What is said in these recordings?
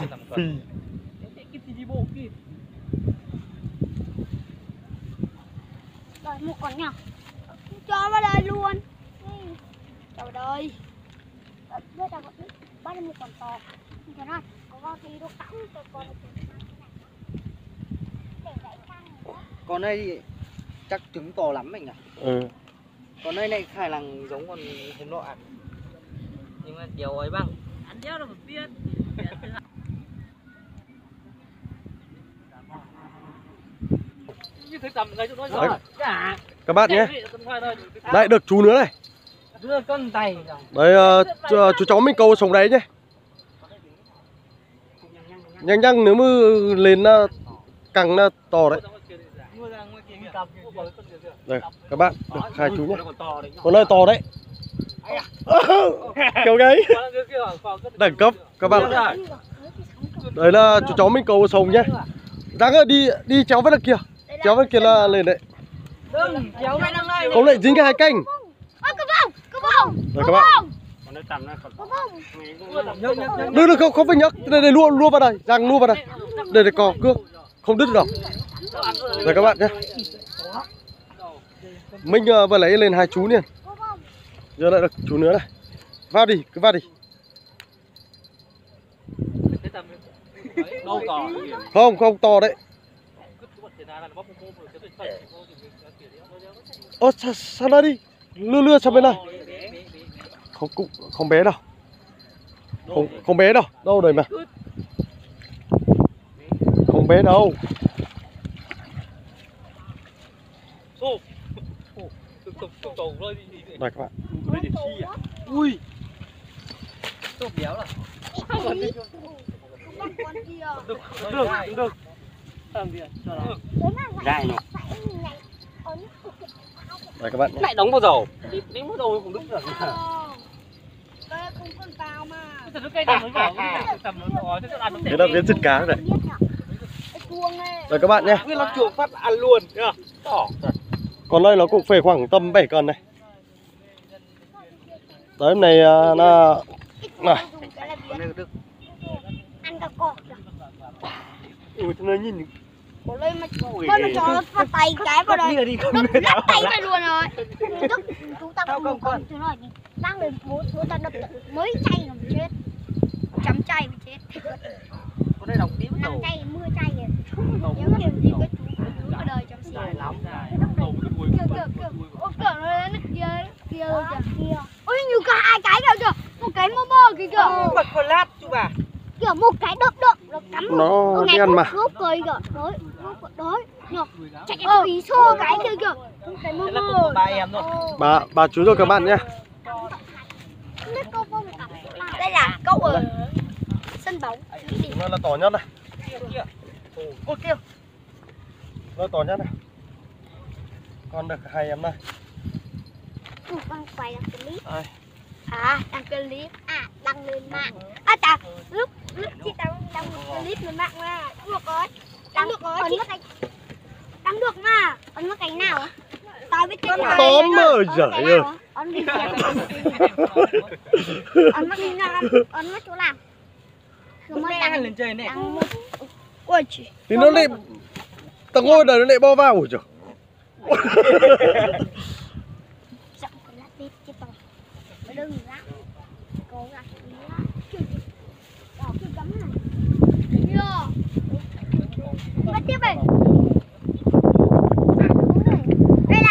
phi cái gì đi bộ kìa Rồi một con nhỏ Cho vào đây luôn Ừ. Cho vào đây Ờ, Bây giờ còn bắt được một con to Thế này Có con thì nó cắn cho con. Con đây chắc trứng to lắm anh ạ. ừ. Con đây này khai lằng giống con hôm nọ ăn. Nhưng mà điều ấy băng. ăn đéo là một viên như thế tầm này chúng nó Đấy. rồi dạ các bạn nhé. đây được chú nữa này đây ờ, chú, cháu mình câu sống đấy nhé. Nhanh nhanh nếu mà lên ờ, căng nó to đấy. Đây các bạn được hai chú nhé. đấy con này to đấy. Kiểu gáy. Đẳng cấp các bạn ạ. đấy là chú cháu mình câu sống nhé. Ơi đi đi chéo với đằng kia Chéo bên kia là lên đấy. Kéo không lại dính cái hai canh. Ôi có bông Có bông. Rồi các bạn. đừng đừng không không phải nhấc đây đây lua lua vào đây. Giang lua vào đây. Đây đây cò cưa không đứt được đâu. Rồi các bạn nhé. Mình uh, vừa lấy lên hai chú liền giờ lại được chú nữa này vào đi cứ vào đi. Không không to đấy ơ sao, sao đây đi? Lưa lưa sang bên này. Không cũng không bé đâu. Không không bé đâu. Đâu đây mà? Không bé đâu. Ô, rồi đây các bạn. À Ui. Béo rồi. Kia được được được nó. phải này đây các bạn nhé. Lại đóng vào dầu. Đi đi vào dầu cũng đúng rồi Ờ. Đây là không con tao mà. Nó cây tầm nó tầm nó nó ăn nó thế là cá này này đây các bạn nhé. Nguyên nó chuồng phát ăn luôn. còn đây nó cũng phải khoảng tầm 7 cân này. Đấy hôm này à, là này này được. Ăn cả cọp rồi ui thế này nhìn Có lên mà cho nó phát tay cái vào đây. đi. Đập nát tay mày luôn rồi. Tức chúng ta Không, còn. con. Chúng nói đi Đang lên bố chúng ta đập mới chay rồi chết. Chấm chay mà chết. Con này đóng tím Năm đầu. chay mưa chay rồi Nếu điều gì cái chú chú ở đời trong xe lắm. Kìa kìa kìa Ôi kìa nó lên nó kia kia rồi kìa kia Ôi nhiều cả hai cái kìa kìa. Một cái mơ mơ kìa kìa. Bật con lát chú bà. Kìa một cái đập đập Nó cắm nó đen mà. Gốc cây kìa Đấy gốc Đấy Nhờ Chạy ờ, phí xô cái kia kìa. Cái ba em rồi. bà bà chú rồi các bạn nhé. Đây là câu ở sân bóng. Nó là to nhất này. Ôi kia. nó to nhất này. Con được hai em này. Ủa, quay đăng clip. Ai? À, đăng clip. À, đăng lên mạng. À, chà, lúc lúc chị đăng đăng một clip lên mạng mà. Được rồi. Đăng được rồi, chị đăng được mà. Ấn vào cánh nào? Tao biết tên nào tóm ở giời ơi Ấn đi Ấn vào cánh nào? Ấn vào chỗ Không có lên này. Ôi chị thì nó lại tao ngồi đây nó lại bao vào rồi Đừng lắm Cố gắng kịp Đó, cứ cắm này Chưa Bắt tiếp này À, đúng rồi. Đây là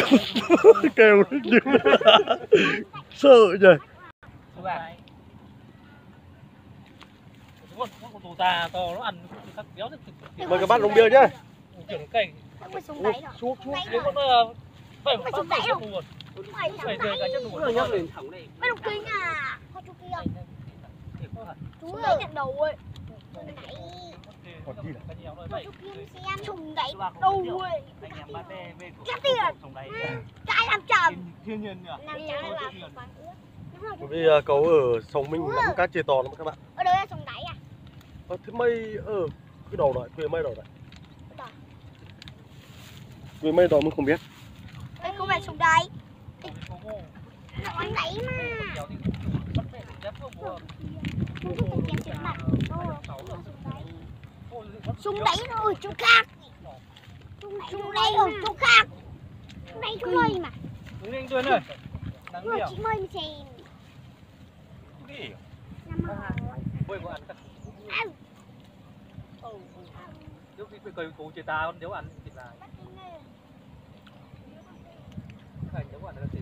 nào trở tay nó cần gì Bắt tiếp Có băng người vào. Bà tôi tao Bà chỉ tao một clip là nó chỉ Chị tao làm Chị đi ấy này các bạn Ấn ấn vào cái nào nhắc còn nơi mới sướng này Này, hướng ba chiếc thì dấu hết. kêu như sợ trời Chú bà. con tù tà to nó ăn các béo thực thực mời các bạn uống bia nhá kiểu cây Không phải xuống đáy rồi xuống xuống Đáy nếu rồi con phải Phải bắt xuống phải đáy xuống không? tù Mày Phải chẳng về cả chất Ủa, nổi nhấc lên thẳng này Mấy đồng kính à Có chú kia Thiệt quá hả? Chú ơi nhận đầu ơi Sùng đẩy Còn gì là Cái nhiều nói Cho vậy. chú kia xem Sùng đẩy đầu ơi Anh em bạn bè về của Chắc tiền sống đấy. Cái làm trầm Thiên nhiên nhỉ? Làm trầm là còn ướt Đúng rồi bởi vì à, cậu ở sông mình nắm cá chê to lắm các bạn. Ở đây là sùng đáy à? Ờ, thế mây ở cái đầu này quê mây đầu này Đầu. quê mây đầu mình không biết. Đây không phải sùng đáy. Con đáy mà xuống đấy rồi chỗ khác. Xuống đấy rồi chỗ khác. Xuống đấy chỗ ơi mà. Xuống anh tuấn ơi rồi, chị mời mình xem. Đi bơi vào ăn tắc ăn nếu cái cười cú chơi ta nếu ăn thì là nếu ăn là gì